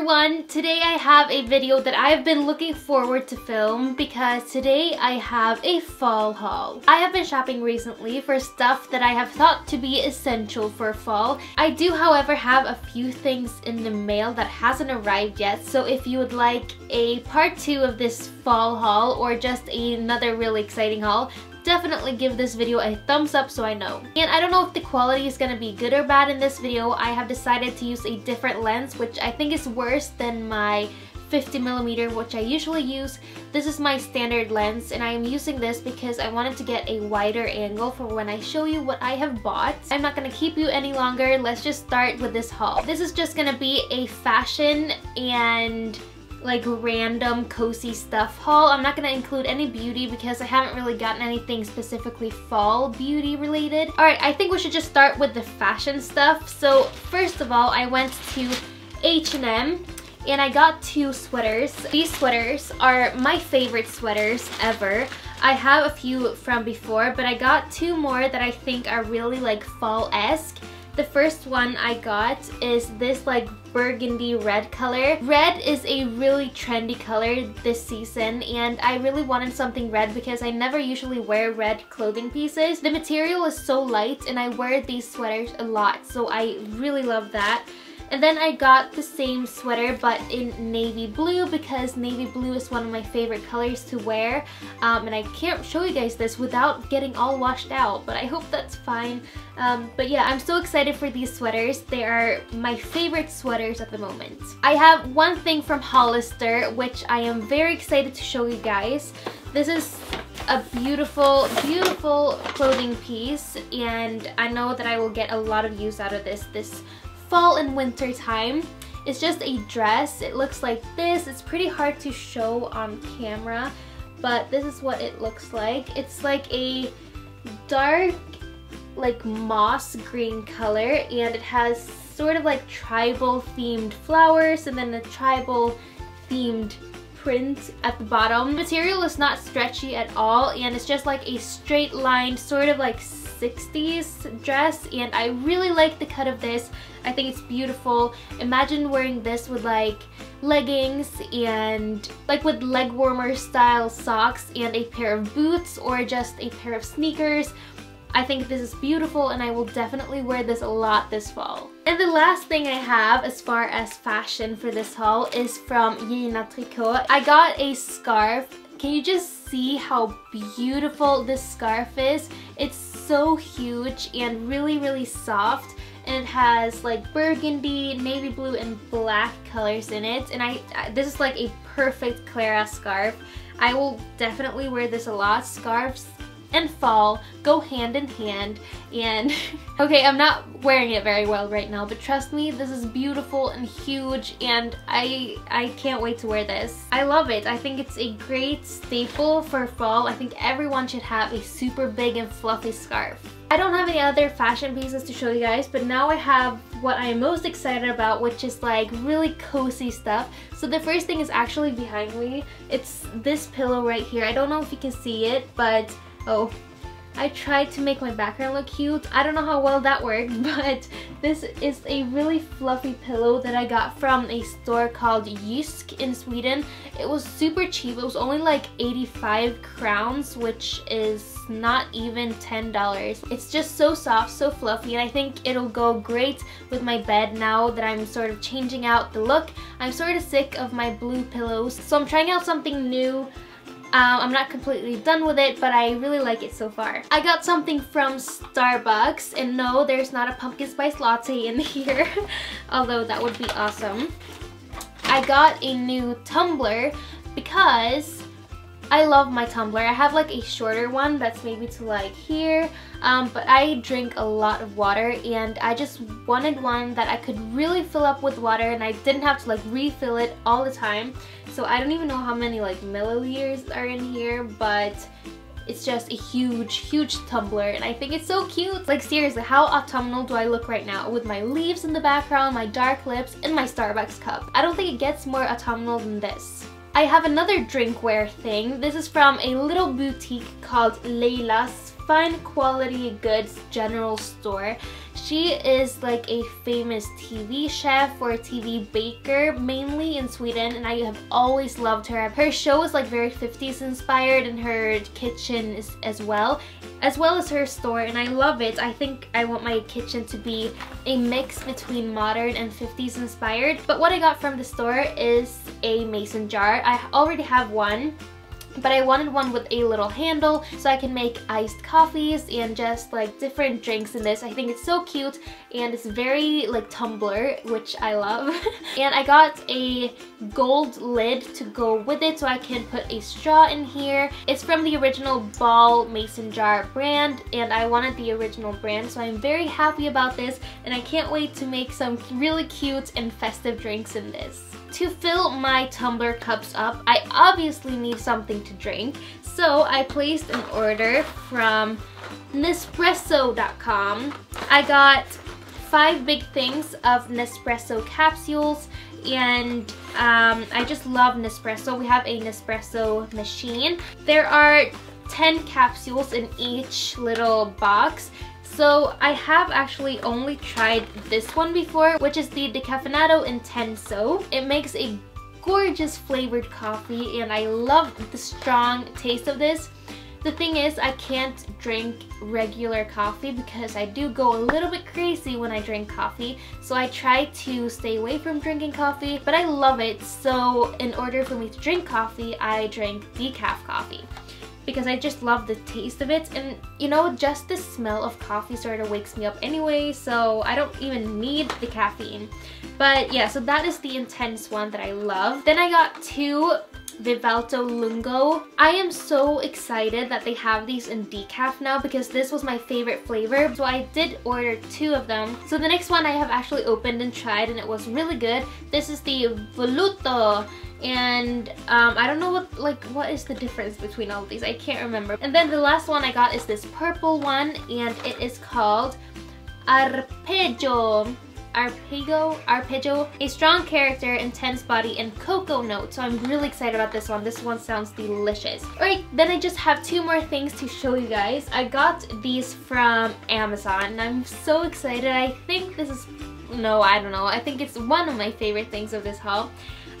everyone! Today I have a video that I've been looking forward to film because today I have a fall haul. I have been shopping recently for stuff that I have thought to be essential for fall. I do however have a few things in the mail that hasn't arrived yet so if you would like a part 2 of this fall haul or just another really exciting haul definitely give this video a thumbs up so I know. And I don't know if the quality is to be good or bad in this video. I have decided to use a different lens which I think is worse than my 50 millimeter which I usually use. This is my standard lens and I am using this because I wanted to get a wider angle for when I show you what I have bought. I'm not gonna keep you any longer, let's just start with this haul. This is just gonna be a fashion and like random cozy stuff haul. I'm not going to include any beauty because I haven't really gotten anything specifically fall beauty related. Alright, I think we should just start with the fashion stuff. So first of all, I went to H&M and I got two sweaters. These sweaters are my favorite sweaters ever. I have a few from before, but I got two more that I think are really like fall-esque. The first one I got is this like burgundy red color. Red is a really trendy color this season and I really wanted something red because I never usually wear red clothing pieces. The material is so light and I wear these sweaters a lot so I really love that. And then I got the same sweater but in navy blue because navy blue is one of my favorite colors to wear. Um, and I can't show you guys this without getting all washed out, but I hope that's fine. Um, but yeah, I'm so excited for these sweaters. They are my favorite sweaters at the moment. I have one thing from Hollister which I am very excited to show you guys. This is a beautiful, beautiful clothing piece and I know that I will get a lot of use out of this this fall and winter time. It's just a dress. It looks like this. It's pretty hard to show on camera, but this is what it looks like. It's like a dark like moss green color and it has sort of like tribal themed flowers and then a tribal themed print at the bottom. The material is not stretchy at all and it's just like a straight line sort of like 60s dress and I really like the cut of this. I think it's beautiful. Imagine wearing this with like leggings and like with leg warmer style socks and a pair of boots or just a pair of sneakers. I think this is beautiful and I will definitely wear this a lot this fall. And the last thing I have as far as fashion for this haul is from Gina Tricot. I got a scarf can you just see how beautiful this scarf is? It's so huge and really, really soft. And it has like burgundy, navy blue, and black colors in it. And I, this is like a perfect Klara scarf. I will definitely wear this a lot. Scarves and fall go hand in hand and okay I'm not wearing it very well right now but trust me this is beautiful and huge and I I can't wait to wear this. I love it. I think it's a great staple for fall. I think everyone should have a super big and fluffy scarf. I don't have any other fashion pieces to show you guys, but now I have what I'm most excited about, which is like really cozy stuff. So the first thing is actually behind me. It's this pillow right here. I don't know if you can see it, but Oh, I tried to make my background look cute. I don't know how well that worked, but this is a really fluffy pillow that I got from a store called Jysk in Sweden. It was super cheap. It was only like 85 crowns, which is not even $10. It's just so soft, so fluffy, and I think it'll go great with my bed now that I'm sort of changing out the look. I'm sort of sick of my blue pillows, so I'm trying out something new um, I'm not completely done with it, but I really like it so far. I got something from Starbucks, and no, there's not a pumpkin spice latte in here, although that would be awesome. I got a new tumbler because I love my tumbler. I have like a shorter one that's maybe to like here, um, but I drink a lot of water and I just wanted one that I could really fill up with water and I didn't have to like refill it all the time. So I don't even know how many like milliliters are in here, but it's just a huge, huge tumbler and I think it's so cute. Like seriously, how autumnal do I look right now with my leaves in the background, my dark lips, and my Starbucks cup? I don't think it gets more autumnal than this. I have another drinkware thing. This is from a little boutique called Leila's Fine Quality Goods General Store. She is like a famous TV chef or TV baker, mainly in Sweden, and I have always loved her. Her show is like very 50s inspired and her kitchen is as well, as well as her store, and I love it. I think I want my kitchen to be a mix between modern and 50s inspired. But what I got from the store is a mason jar. I already have one but I wanted one with a little handle so I can make iced coffees and just like different drinks in this. I think it's so cute and it's very like tumbler, which I love. and I got a gold lid to go with it so I can put a straw in here. It's from the original Ball Mason Jar brand and I wanted the original brand so I'm very happy about this and I can't wait to make some really cute and festive drinks in this. To fill my tumbler cups up, I obviously need something to drink. So I placed an order from Nespresso.com. I got five big things of Nespresso capsules and um, I just love Nespresso. We have a Nespresso machine. There are 10 capsules in each little box so I have actually only tried this one before, which is the Decaffeinato Intenso. It makes a gorgeous flavored coffee and I love the strong taste of this. The thing is, I can't drink regular coffee because I do go a little bit crazy when I drink coffee. So I try to stay away from drinking coffee, but I love it. So in order for me to drink coffee, I drink decaf coffee because I just love the taste of it. And you know just the smell of coffee sort of wakes me up anyway so I don't even need the caffeine. But yeah so that is the intense one that I love. Then I got two Vivalto Lungo. I am so excited that they have these in decaf now because this was my favorite flavor. So I did order two of them. So the next one I have actually opened and tried and it was really good. This is the Voluto and um, I don't know what like what is the difference between all these I can't remember and then the last one I got is this purple one and it is called Arpeggio Arpeggio, Arpeggio, a strong character, intense body, and cocoa note. So I'm really excited about this one. This one sounds delicious. Alright, then I just have two more things to show you guys. I got these from Amazon and I'm so excited. I think this is, no, I don't know. I think it's one of my favorite things of this haul.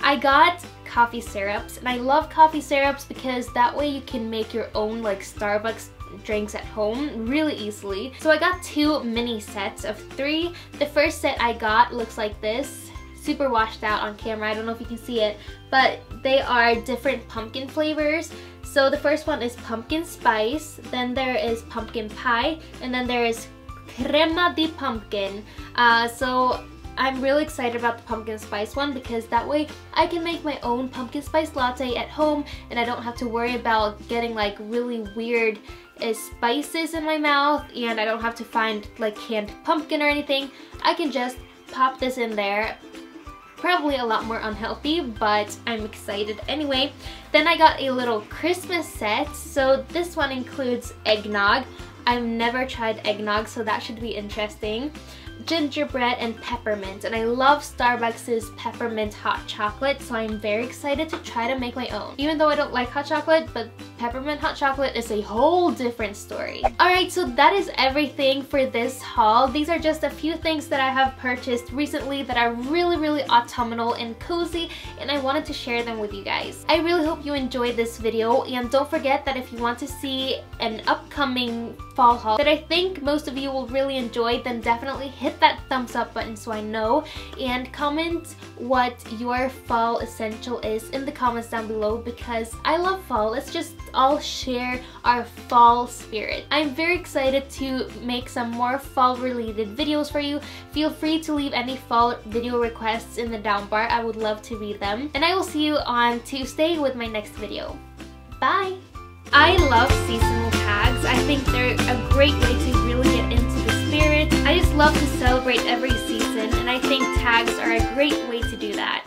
I got coffee syrups and I love coffee syrups because that way you can make your own like Starbucks drinks at home really easily. So I got two mini sets of three. The first set I got looks like this super washed out on camera. I don't know if you can see it, but they are different pumpkin flavors. So the first one is pumpkin spice, then there is pumpkin pie, and then there is crema de pumpkin. Uh, so I'm really excited about the pumpkin spice one because that way I can make my own pumpkin spice latte at home and I don't have to worry about getting like really weird uh, spices in my mouth and I don't have to find like canned pumpkin or anything. I can just pop this in there probably a lot more unhealthy but I'm excited anyway. Then I got a little Christmas set so this one includes eggnog. I've never tried eggnog so that should be interesting gingerbread and peppermint and I love Starbucks' peppermint hot chocolate so I'm very excited to try to make my own. Even though I don't like hot chocolate but peppermint hot chocolate is a whole different story. Alright so that is everything for this haul. These are just a few things that I have purchased recently that are really really autumnal and cozy and I wanted to share them with you guys. I really hope you enjoyed this video and don't forget that if you want to see an upcoming fall haul that I think most of you will really enjoy then definitely hit hit that thumbs up button so I know and comment what your fall essential is in the comments down below because I love fall. Let's just all share our fall spirit. I'm very excited to make some more fall related videos for you. Feel free to leave any fall video requests in the down bar. I would love to read them. And I will see you on Tuesday with my next video. Bye! I love seasonal tags. I think they're a great way to really get into spirit. I just love to celebrate every season and I think tags are a great way to do that.